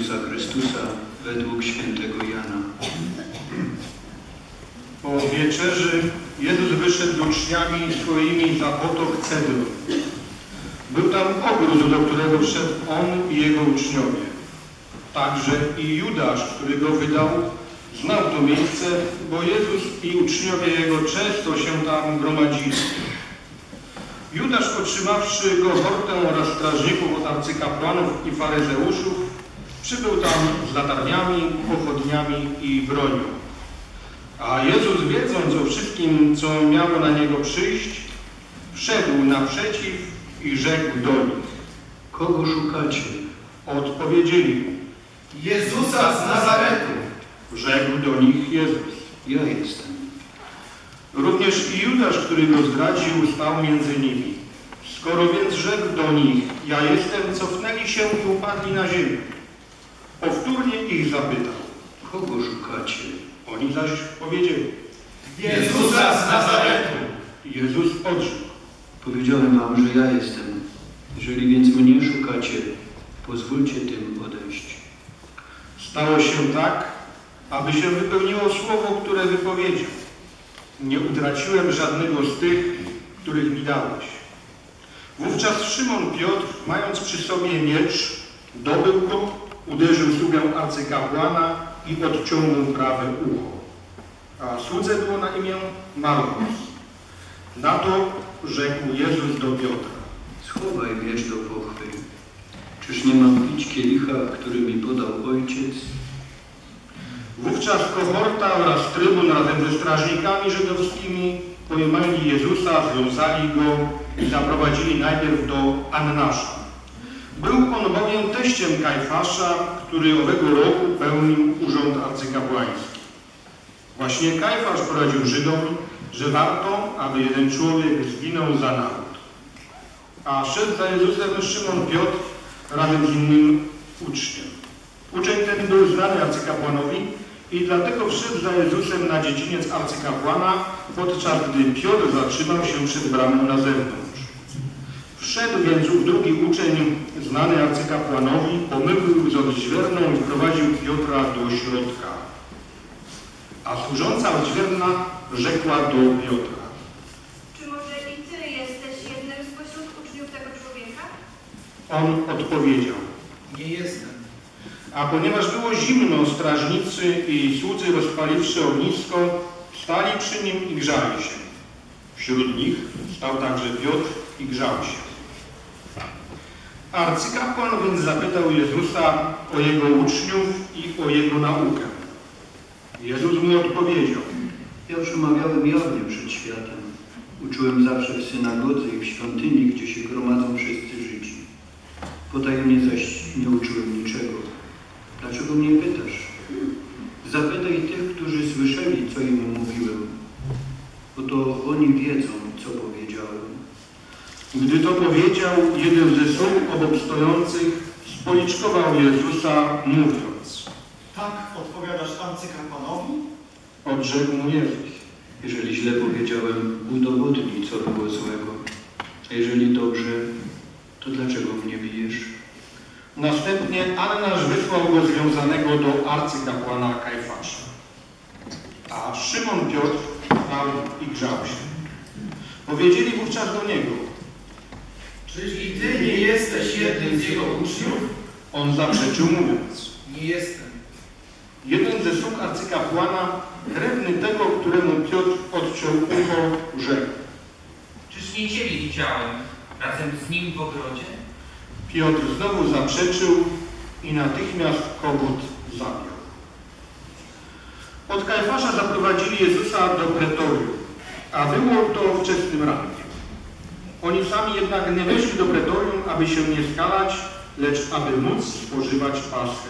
Jezusa Chrystusa według świętego Jana. Po wieczerzy Jezus wyszedł uczniami swoimi za potok Cedru. Był tam ogród, do którego wszedł on i jego uczniowie. Także i Judasz, który go wydał, znał to miejsce, bo Jezus i uczniowie jego często się tam gromadzili. Judasz otrzymawszy kohortę oraz strażników od arcykapłanów i faryzeuszów, przybył tam z latarniami, pochodniami i bronią. A Jezus, wiedząc o wszystkim, co miało na Niego przyjść, wszedł naprzeciw i rzekł do nich. Kogo szukacie? Odpowiedzieli mu. Jezusa z Nazaretu. Rzekł do nich Jezus. Ja jestem. Również i Judasz, który go zdradził, stał między nimi. Skoro więc rzekł do nich, ja jestem, cofnęli się i upadli na ziemię. Powtórnie ich zapytał. Kogo szukacie? Oni zaś powiedzieli. Jezusa z Nazaretu. Jezus odrzekł. Powiedziałem wam, że ja jestem. Jeżeli więc mnie szukacie, pozwólcie tym odejść. Stało się tak, aby się wypełniło słowo, które wypowiedział. Nie utraciłem żadnego z tych, których mi dałeś. Wówczas Szymon Piotr, mając przy sobie miecz, dobył go, uderzył sługę arcykapłana i odciął mu prawe ucho. A słudze było na imię Malchus. Na to rzekł Jezus do Piotra. Schowaj miecz do pochwy. Czyż nie mam pić kielicha, który mi podał ojciec? Wówczas kohorta oraz trybun razem ze strażnikami żydowskimi pojmali Jezusa, związali go i zaprowadzili najpierw do Annasza. Był on bowiem teściem Kajfasza, który owego roku pełnił urząd arcykapłański. Właśnie Kajfasz poradził Żydom, że warto, aby jeden człowiek zginął za naród. A szedł za Jezusem Szymon Piotr razem z innym uczniem. Uczeń ten był znany arcykapłanowi i dlatego wszedł za Jezusem na dziedziniec arcykapłana, podczas gdy Piotr zatrzymał się przed bramą na zewnątrz. Wszedł więc ów drugi uczeń, znany arcykapłanowi, pomylił z odźwierną i wprowadził Piotra do środka. A służąca odźwierna rzekła do Piotra. Czy może i ty jesteś jednym spośród uczniów tego człowieka? On odpowiedział. Nie jestem. A ponieważ było zimno, strażnicy i słudzy rozpaliwszy ognisko, stali przy nim i grzali się. Wśród nich stał także Piotr i grzał się. Arcykapłan więc zapytał Jezusa o jego uczniów i o jego naukę. Jezus mu odpowiedział. Ja przemawiałem jawnie przed światem. Uczyłem zawsze w synagodze i w świątyni, gdzie się gromadzą wszyscy Żydzi. Potajemnie zaś nie uczyłem niczego. Dlaczego mnie pytasz? Zapytaj tych, którzy słyszeli, co im. Oto oni wiedzą, co powiedziałem. Gdy to powiedział, jeden ze sług obok stojących spoliczkował Jezusa, mówiąc. Tak odpowiadasz arcykapłanowi? Odrzekł mu Jezus. Jeżeli źle powiedziałem, udowodnij, co było złego. A jeżeli dobrze, to dlaczego mnie bijesz? Następnie Annasz wysłał go związanego do arcykapłana Kajfasza. A Szymon Piotr i grzał się. Powiedzieli wówczas do niego. Czyż i ty nie jesteś jednym z jego uczniów? On zaprzeczył mówiąc. Nie jestem. Jeden ze sług arcykapłana, krewny tego, któremu Piotr odciął ucho, rzekł. Czyż nie Ciebie widziałem razem z nim w ogrodzie? Piotr znowu zaprzeczył i natychmiast kogut zabił. Od Kajfasza zaprowadzili Jezusa do pretorium, a było to wczesnym rankiem. Oni sami jednak nie weszli do pretorium, aby się nie skalać, lecz aby móc spożywać paschę.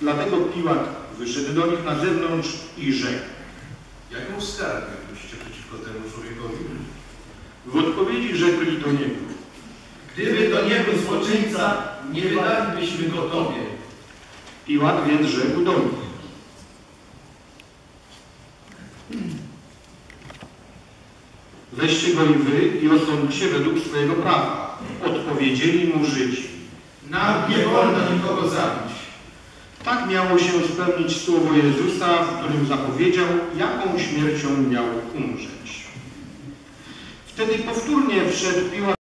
Dlatego Piłat wyszedł do nich na zewnątrz i rzekł. Jaką skargę byście przeciwko temu człowiekowi? W odpowiedzi rzekli do niego. Gdyby to nie był złoczyńca, nie wydalibyśmy go Tobie. Piłat więc rzekł do nich. Weźcie go i wy i osądźcie według swojego prawa. Odpowiedzieli mu Żydzi. Nam nie wolno nikogo zabić. Tak miało się spełnić słowo Jezusa, w którym zapowiedział, jaką śmiercią miał umrzeć. Wtedy powtórnie wszedł Piłat